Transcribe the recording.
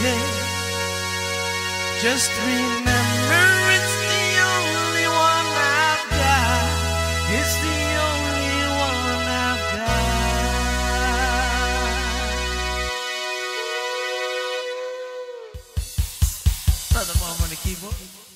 okay. Just remember it's the only one I've got. It's the only one I've got. Another one on the keyboard.